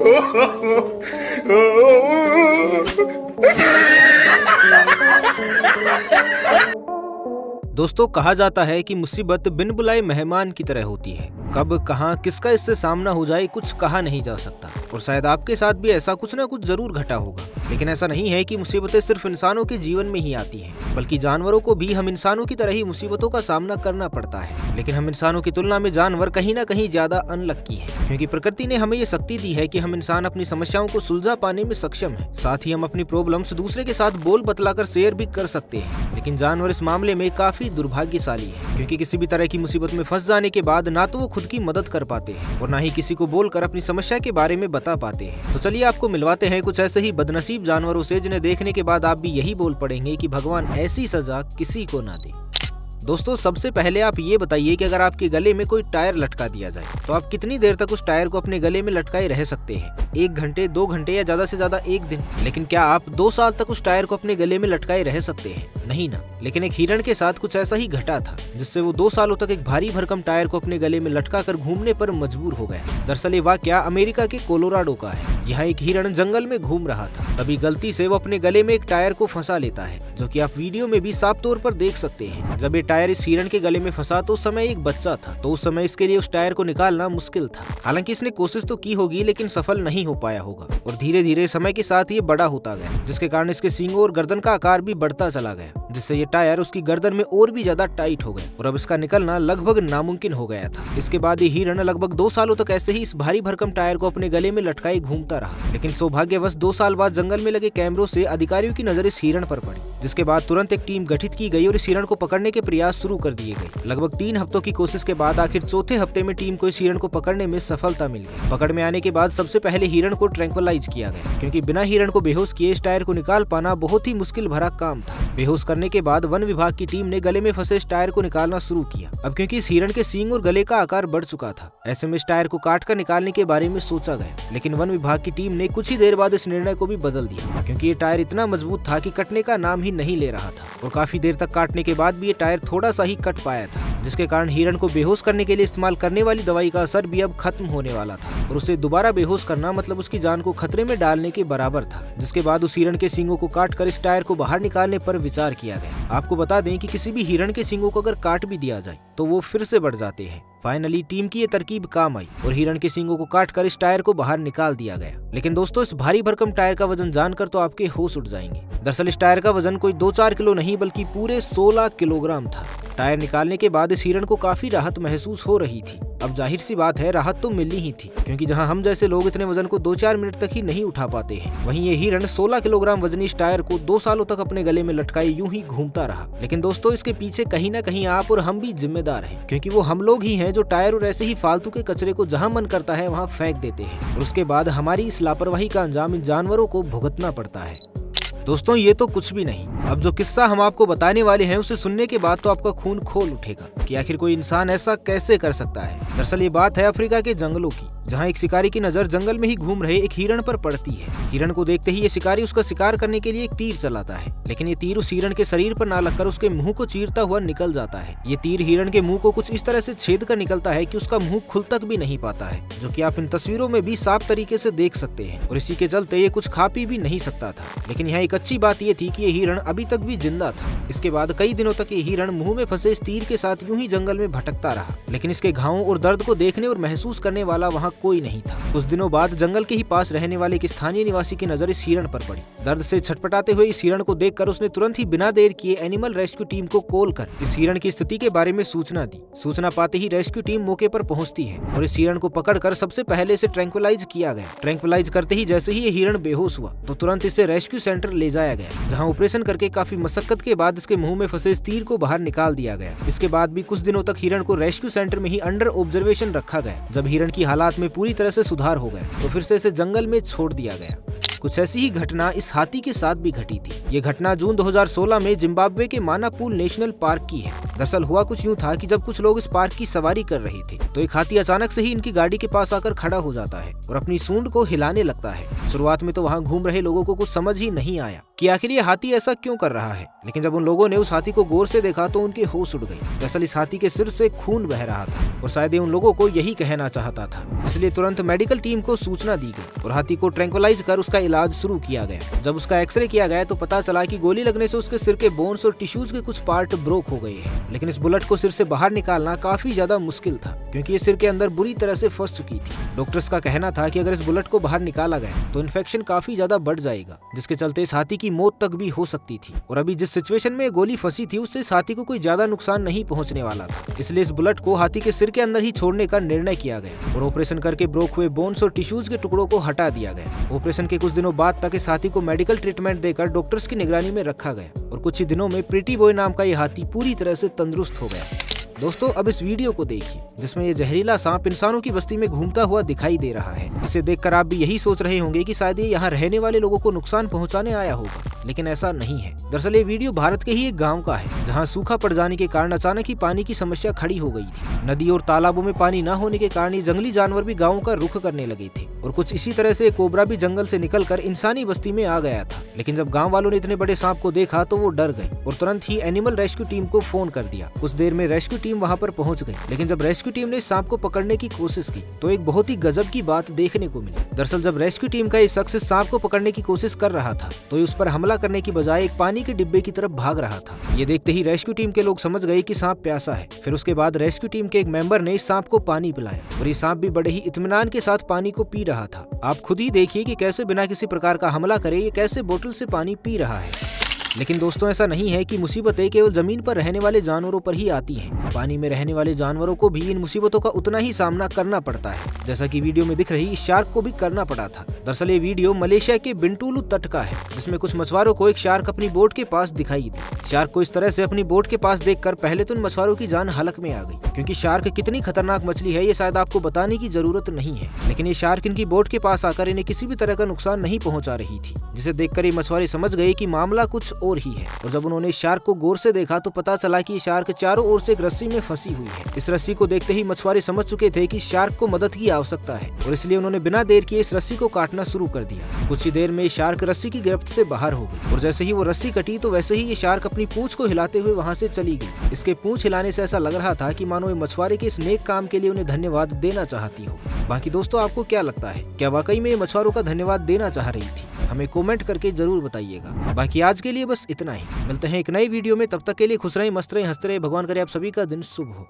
Oh, दोस्तों, कहा जाता है कि मुसीबत बिन बुलाए मेहमान की तरह होती है। कब, कहाँ, किसका इससे सामना हो जाए, कुछ कहा नहीं जा सकता। और शायद आपके साथ भी ऐसा कुछ ना कुछ ज़रूर घटा होगा। लेकिन ऐसा नहीं है कि मुसीबतें सिर्फ़ इंसानों के जीवन में ही आती हैं, बल्कि जानवरों को भी हम इंसानों की तरह ही मुसीबतों का सामना करना पड़ता है। लेकिन हम इंसानों की तुलना में जानवर कहीं ना कहीं ज़्यादा अनलक्की है, क्योंकि प्रकृति ने हमें ये शक्ति दी है की हम इंसान अपनी समस्याओं को सुलझा पाने में सक्षम है। साथ ही हम अपनी प्रॉब्लम्स दूसरे के साथ बोल बतलाकर शेयर भी कर सकते हैं। लेकिन जानवर इस मामले में काफ़ी दुर्भाग्यशाली है, क्योंकि किसी भी तरह की मुसीबत में फंस जाने के बाद ना तो वो खुद की मदद कर पाते हैं और ना ही किसी को बोलकर अपनी समस्या के बारे में बता पाते हैं। तो चलिए आपको मिलवाते हैं कुछ ऐसे ही बदनसीब जानवरों से, जिन्हें देखने के बाद आप भी यही बोल पड़ेंगे की भगवान ऐसी सजा किसी को ना दे। दोस्तों, सबसे पहले आप ये बताइए कि अगर आपके गले में कोई टायर लटका दिया जाए तो आप कितनी देर तक उस टायर को अपने गले में लटकाए रह सकते हैं? एक घंटे, दो घंटे या ज़्यादा से ज़्यादा एक दिन। लेकिन क्या आप दो साल तक उस टायर को अपने गले में लटकाए रह सकते हैं? नहीं ना। लेकिन एक हिरण के साथ कुछ ऐसा ही घटा था, जिससे वो दो सालों तक एक भारी भरकम टायर को अपने गले में लटका कर घूमने पर मजबूर हो गया। दरअसल ये वाक्य अमेरिका के कोलोराडो का है। यहाँ एक हिरण जंगल में घूम रहा था। तभी गलती से वो अपने गले में एक टायर को फंसा लेता है, जो कि आप वीडियो में भी साफ़ तौर पर देख सकते हैं। जब ये टायर इस हिरण के गले में फंसा तो उस समय एक बच्चा था तो उस समय इसके लिए उस टायर को निकालना मुश्किल था। हालाँकि इसने कोशिश तो की होगी, लेकिन सफल नहीं हो पाया होगा और धीरे धीरे समय के साथ ये बड़ा होता गया, जिसके कारण इसके सींगों और गर्दन का आकार भी बढ़ता चला गया। जिससे ये टायर उसकी गर्दन में और भी ज़्यादा टाइट हो गया और अब इसका निकलना लगभग नामुमकिन हो गया था। इसके बाद ये हिरण लगभग दो सालों तक ऐसे ही इस भारी भरकम टायर को अपने गले में लटकाए घूमता रहा। लेकिन सौभाग्यवश दो साल बाद जंगल में लगे कैमरों से अधिकारियों की नज़र इस हिरण पर पड़ी, जिसके बाद तुरंत एक टीम गठित की गई और इस हिरण को पकड़ने के प्रयास शुरू कर दिए गए। लगभग तीन हफ्तों की कोशिश के बाद आखिर चौथे हफ़्ते में टीम को इस हिरण को पकड़ने में सफलता मिल गई। पकड़ में आने के बाद सबसे पहले हिरण को ट्रैंक्वलाइज किया गया, क्योंकि बिना हिरण को बेहोश किए इस टायर को निकाल पाना बहुत ही मुश्किल भरा काम था। बेहोश करने के बाद वन विभाग की टीम ने गले में फंसे इस टायर को निकालना शुरू किया। अब क्योंकि इस हिरण के सींग और गले का आकार बढ़ चुका था, ऐसे में इस टायर को काट कर निकालने के बारे में सोचा गया, लेकिन वन विभाग की टीम ने कुछ ही देर बाद इस निर्णय को भी बदल दिया, क्योंकि ये टायर इतना मज़बूत था कि कटने का नाम ही नहीं ले रहा था, और काफ़ी देर तक काटने के बाद भी ये टायर थोड़ा सा ही कट पाया था, जिसके कारण हिरण को बेहोश करने के लिए इस्तेमाल करने वाली दवाई का असर भी अब खत्म होने वाला था, और उसे दोबारा बेहोश करना मतलब उसकी जान को खतरे में डालने के बराबर था, जिसके बाद उस हिरण के सींगों को काट कर इस टायर को बाहर निकालने पर विचार किया गया आपको बता दें कि किसी भी हिरण के सिंगों को अगर काट भी दिया जाए तो वो फिर से बढ़ जाते हैं। फाइनली टीम की ये तरकीब काम आई और हिरण के सिंगों को काट कर इस टायर को बाहर निकाल दिया गया। लेकिन दोस्तों, इस भारी भरकम टायर का वज़न जानकर तो आपके होश उठ जाएँगे। दरअसल इस टायर का वज़न कोई दो चार किलो नहीं, बल्कि पूरे सोलह किलोग्राम था। टायर निकालने के बाद इस हिरण को काफ़ी राहत महसूस हो रही थी। अब ज़ाहिर सी बात है, राहत तो मिलनी ही थी, क्योंकि जहाँ हम जैसे लोग इतने वज़न को दो चार मिनट तक ही नहीं उठा पाते हैं, वहीं ये हिरण 16 किलोग्राम वजनी टायर को दो सालों तक अपने गले में लटकाए यूँ ही घूमता रहा। लेकिन दोस्तों, इसके पीछे कहीं ना कहीं आप और हम भी जिम्मेदार हैं, क्योंकि वो हम लोग ही हैं जो टायर और ऐसे ही फालतू के कचरे को जहाँ मन करता है वहाँ फेंक देते हैं, और उसके बाद हमारी इस लापरवाही का अंजाम इन जानवरों को भुगतना पड़ता है। दोस्तों, ये तो कुछ भी नहीं। अब जो किस्सा हम आपको बताने वाले हैं, उसे सुनने के बाद तो आपका खून खोल उठेगा कि आखिर कोई इंसान ऐसा कैसे कर सकता है? दरअसल ये बात है अफ्रीका के जंगलों की। जहाँ एक शिकारी की नज़र जंगल में ही घूम रहे एक हिरण पर पड़ती है। हिरण को देखते ही ये शिकारी उसका शिकार करने के लिए एक तीर चलाता है, लेकिन ये तीर उस हिरण के शरीर पर ना लगकर उसके मुँह को चीरता हुआ निकल जाता है। ये तीर हिरण के मुँह को कुछ इस तरह से छेद कर निकलता है कि उसका मुँह खुल तक भी नहीं पाता है, जो कि आप इन तस्वीरों में भी साफ़ तरीके से देख सकते हैं, और इसी के चलते ये कुछ खा पी भी नहीं सकता था। लेकिन यहाँ एक अच्छी बात ये थी कि ये हिरण अभी तक भी ज़िंदा था। इसके बाद कई दिनों तक ये हिरण मुँह में फंसे इस तीर के साथ यूँ ही जंगल में भटकता रहा, लेकिन इसके घावों और दर्द को देखने और महसूस करने वाला वहाँ कोई नहीं था। कुछ दिनों बाद जंगल के ही पास रहने वाले एक स्थानीय निवासी की नज़र इस हिरण पर पड़ी। दर्द से छटपटाते हुए इस हिरण को देखकर उसने तुरंत ही बिना देर किए एनिमल रेस्क्यू टीम को कॉल कर इस हिरण की स्थिति के बारे में सूचना दी। सूचना पाते ही रेस्क्यू टीम मौके पर पहुँचती है और इस हिरण को पकड़कर सबसे पहले इसे ट्रैंकुलाइज किया गया। ट्रैंकुलाइज करते ही जैसे ही ये हिरण बेहोश हुआ तो तुरंत इसे रेस्क्यू सेंटर ले जाया गया, जहाँ ऑपरेशन करके काफ़ी मशक्कत के बाद इसके मुँह में फंसे इस तीर को बाहर निकाल दिया गया। इसके बाद भी कुछ दिनों तक हिरण को रेस्क्यू सेंटर में ही अंडर ऑब्जर्वेशन रखा गया, जब हिरण की हालात में पूरी तरह से सुधार हो गया तो फिर से इसे जंगल में छोड़ दिया गया। कुछ ऐसी ही घटना इस हाथी के साथ भी घटी थी। ये घटना जून 2016 में जिम्बाब्वे के मानापुल नेशनल पार्क की है। दरअसल हुआ कुछ यूँ था की जब कुछ लोग इस पार्क की सवारी कर रहे थे तो एक हाथी अचानक से ही इनकी गाड़ी के पास आकर खड़ा हो जाता है और अपनी सूंड को हिलाने लगता है। शुरुआत में तो वहाँ घूम रहे लोगों को कुछ समझ ही नहीं आया कि आखिर ये हाथी ऐसा क्यों कर रहा है, लेकिन जब उन लोगों ने उस हाथी को गौर से देखा तो उनके होश उड़ गई दरअसल इस हाथी के सिर से खून बह रहा था और शायद उन लोगों को यही कहना चाहता था। इसलिए तुरंत मेडिकल टीम को सूचना दी गई और हाथी को ट्रैंकुलाइज कर उसका इलाज शुरू किया गया। जब उसका एक्सरे किया गया तो पता चला की गोली लगने से उसके सिर के बोन्स और टिश्यूज के कुछ पार्ट ब्रोक हो गए हैं। लेकिन इस बुलेट को सिर से बाहर निकालना काफ़ी ज़्यादा मुश्किल था, क्योंकि ये सिर के अंदर बुरी तरह से फंस चुकी थी। डॉक्टर्स का कहना था कि अगर इस बुलेट को बाहर निकाला गया तो इन्फेक्शन काफ़ी ज़्यादा बढ़ जाएगा, जिसके चलते इस हाथी की मौत तक भी हो सकती थी। और अभी जिस सिचुएशन में गोली फंसी थी, उससे इस हाथी को कोई ज़्यादा नुकसान नहीं पहुँचने वाला था। इसलिए इस बुलेट को हाथी के सिर के अंदर ही छोड़ने का निर्णय किया गया और ऑपरेशन करके ब्रोक हुए बोन्स और टिश्यूज के टुकड़ों को हटा दिया गया। ऑपरेशन के कुछ दिनों बाद तक इस हाथी को मेडिकल ट्रीटमेंट देकर डॉक्टर्स की निगरानी में रखा गया। और कुछ ही दिनों में प्रिटी बॉय नाम का ये हाथी पूरी तरह से तंदुरुस्त हो गया। दोस्तों, अब इस वीडियो को देखिए, जिसमें ये जहरीला सांप इंसानों की बस्ती में घूमता हुआ दिखाई दे रहा है। इसे देखकर आप भी यही सोच रहे होंगे कि शायद ये यहाँ रहने वाले लोगों को नुकसान पहुँचाने आया होगा। लेकिन ऐसा नहीं है। दरअसल ये वीडियो भारत के ही एक गाँव का है, जहाँ सूखा पड़ जाने के कारण अचानक ही पानी की समस्या खड़ी हो गई थी। नदी और तालाबों में पानी न होने के कारण जंगली जानवर भी गाँव का रुख करने लगे थे। और कुछ इसी तरह से कोबरा भी जंगल से निकलकर इंसानी बस्ती में आ गया था। लेकिन जब गाँव वालों ने इतने बड़े सांप को देखा तो वो डर गए और तुरंत ही एनिमल रेस्क्यू टीम को फ़ोन कर दिया। कुछ देर में रेस्क्यू टीम वहाँ पर पहुँच गई, लेकिन जब रेस्क्यू टीम ने सांप को पकड़ने की कोशिश की तो एक बहुत ही गजब की बात देखने को मिली। दरअसल जब रेस्क्यू टीम का एक शख्स सांप को पकड़ने की कोशिश कर रहा था तो उस पर हमला करने की बजाय एक पानी के डिब्बे की तरफ़ भाग रहा था। ये देखते ही रेस्क्यू टीम के लोग समझ गए कि सांप प्यासा है। फिर उसके बाद रेस्क्यू टीम के एक मेंबर ने सांप को पानी पिलाया और ये सांप भी बड़े ही इतमान के साथ पानी को पी रहा था। आप खुद ही देखिए कि कैसे बिना किसी प्रकार का हमला करे, ये कैसे बोतल से पानी पी रहा है। लेकिन दोस्तों, ऐसा नहीं है कि मुसीबतें केवल ज़मीन पर रहने वाले जानवरों पर ही आती हैं। पानी में रहने वाले जानवरों को भी इन मुसीबतों का उतना ही सामना करना पड़ता है। जैसा कि वीडियो में दिख रही शार्क को भी करना पड़ा था। दरअसल ये वीडियो मलेशिया के बिंटूलू तट का है, जिसमें कुछ मछुआरों को एक शार्क अपनी बोट के पास दिखाई दी। शार्क को इस तरह से अपनी बोट के पास देखकर पहले तो उन मछुआरों की जान हलक में आ गई, क्योंकि शार्क कितनी खतरनाक मछली है, ये शायद आपको बताने की ज़रूरत नहीं है। लेकिन ये शार्क इनकी बोट के पास आकर इन्हें किसी भी तरह का नुकसान नहीं पहुँचा रही थी, जिसे देखकर ये मछुआरे समझ गए की मामला कुछ और ही है। और जब उन्होंने शार्क को गौर से देखा तो पता चला कि शार्क चारों ओर से एक रस्सी में फंसी हुई है। इस रस्सी को देखते ही मछुआरे समझ चुके थे कि शार्क को मदद की आवश्यकता है, और इसलिए उन्होंने बिना देर किए इस रस्सी को काटना शुरू कर दिया। कुछ ही देर में शार्क रस्सी की गिरफ्त से बाहर हो गई, और जैसे ही वो रस्सी कटी तो वैसे ही ये शार्क अपनी पूछ को हिलाते हुए वहाँ से चली गई। इसके पूछ हिलाने से ऐसा लग रहा था कि मानो ये मछुआरे के इस नेक काम के लिए उन्हें धन्यवाद देना चाहती हो। बाकी दोस्तों, आपको क्या लगता है? क्या वाकई में मछुआरों का धन्यवाद देना चाह रही थी? हमें कमेंट करके ज़रूर बताइएगा। बाकी आज के लिए बस इतना ही। मिलते हैं एक नई वीडियो में। तब तक के लिए खुश रहें, मस्त रहे, हँसते रहे। भगवान करे आप सभी का दिन शुभ हो।